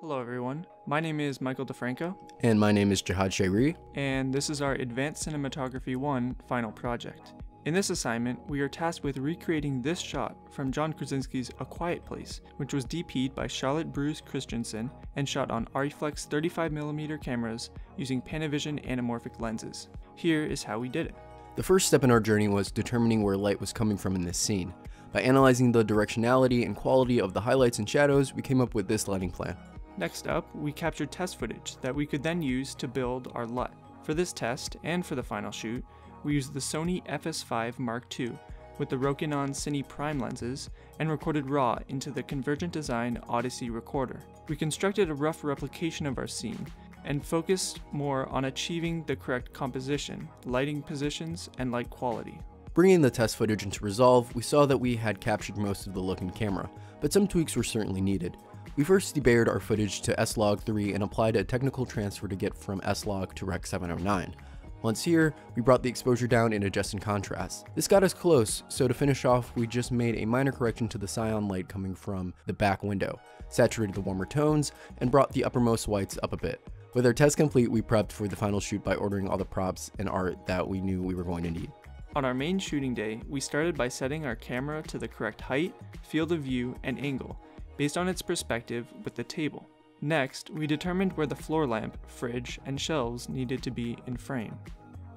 Hello, everyone. My name is Michael DeFranco, And my name is Jahaad Shairi. and this is our Advanced Cinematography 1 final project. In this assignment, we are tasked with recreating this shot from John Krasinski's A Quiet Place, which was DP'd by Charlotte Bruus Christensen and shot on Arriflex 35mm cameras using Panavision anamorphic lenses. Here is how we did it. The first step in our journey was determining where light was coming from in this scene. By analyzing the directionality and quality of the highlights and shadows, we came up with this lighting plan. Next up, we captured test footage that we could then use to build our LUT. For this test, and for the final shoot, we used the Sony FS5 Mark II with the Rokinon Cine Prime lenses and recorded RAW into the Convergent Design Odyssey recorder. We constructed a rough replication of our scene and focused more on achieving the correct composition, lighting positions, and light quality. Bringing the test footage into Resolve, we saw that we had captured most of the look in camera, but some tweaks were certainly needed. We first debayed our footage to S-Log3 and applied a technical transfer to get from S-Log to Rec 709. Once here, we brought the exposure down and adjusted contrast. This got us close, so to finish off, we just made a minor correction to the cyan light coming from the back window, saturated the warmer tones, and brought the uppermost whites up a bit. With our test complete, we prepped for the final shoot by ordering all the props and art that we knew we were going to need. On our main shooting day, we started by setting our camera to the correct height, field of view, and angle, based on its perspective with the table. Next, we determined where the floor lamp, fridge, and shelves needed to be in frame.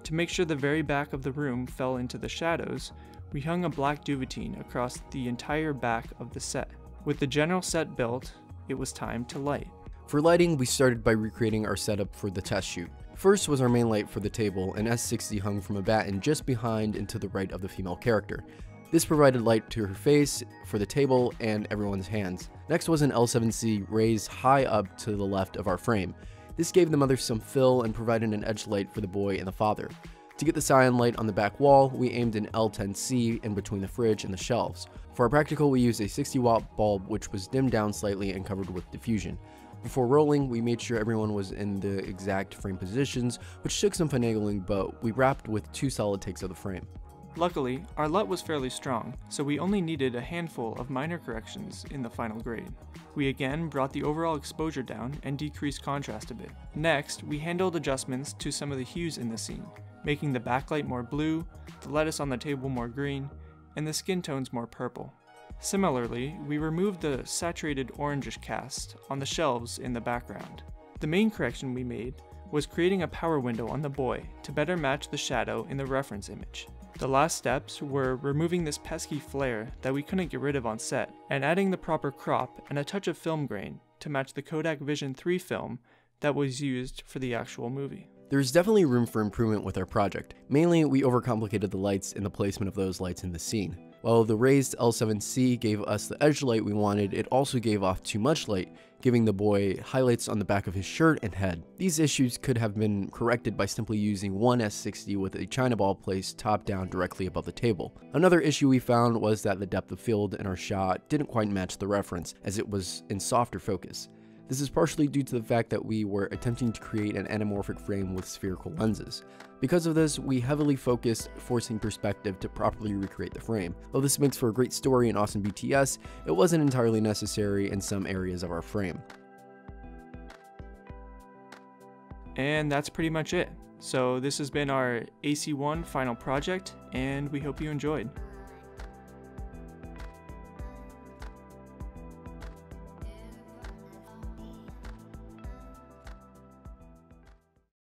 To make sure the very back of the room fell into the shadows, we hung a black duvetine across the entire back of the set. With the general set built, it was time to light. For lighting, we started by recreating our setup for the test shoot. First was our main light for the table, an S60 hung from a batten just behind and to the right of the female character. This provided light to her face, for the table, and everyone's hands. Next was an L7C raised high up to the left of our frame. This gave the mother some fill and provided an edge light for the boy and the father. To get the cyan light on the back wall, we aimed an L10C in between the fridge and the shelves. For our practical, we used a 60 watt bulb which was dimmed down slightly and covered with diffusion. Before rolling, we made sure everyone was in the exact frame positions, which took some finagling, but we wrapped with two solid takes of the frame. Luckily, our LUT was fairly strong, so we only needed a handful of minor corrections in the final grade. We again brought the overall exposure down and decreased contrast a bit. Next, we handled adjustments to some of the hues in the scene, making the backlight more blue, the lettuce on the table more green, and the skin tones more purple. Similarly, we removed the saturated orangish cast on the shelves in the background. The main correction we made was creating a power window on the boy to better match the shadow in the reference image. The last steps were removing this pesky flare that we couldn't get rid of on set, and adding the proper crop and a touch of film grain to match the Kodak Vision 3 film that was used for the actual movie. There is definitely room for improvement with our project. Mainly, we overcomplicated the lights and the placement of those lights in the scene. While the raised L7C gave us the edge light we wanted, it also gave off too much light, giving the boy highlights on the back of his shirt and head. These issues could have been corrected by simply using one S60 with a china ball placed top down directly above the table. Another issue we found was that the depth of field in our shot didn't quite match the reference, as it was in softer focus. This is partially due to the fact that we were attempting to create an anamorphic frame with spherical lenses. Because of this, we heavily focused forcing perspective to properly recreate the frame. Though this makes for a great story and awesome BTS, it wasn't entirely necessary in some areas of our frame. And that's pretty much it. So, this has been our AC1 final project, and we hope you enjoyed.